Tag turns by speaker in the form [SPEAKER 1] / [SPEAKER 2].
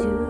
[SPEAKER 1] to